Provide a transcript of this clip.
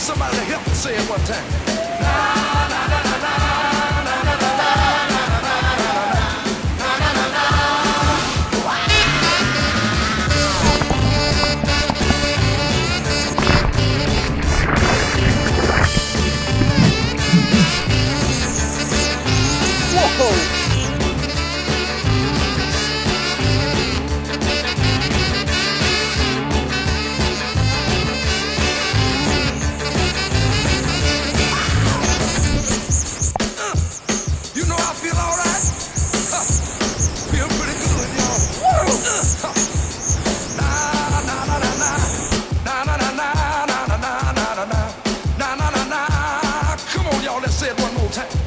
Somebody help me say it one time. Whoa! Touch.